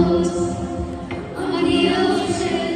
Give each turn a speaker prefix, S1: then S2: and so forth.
S1: Adios. on the ocean.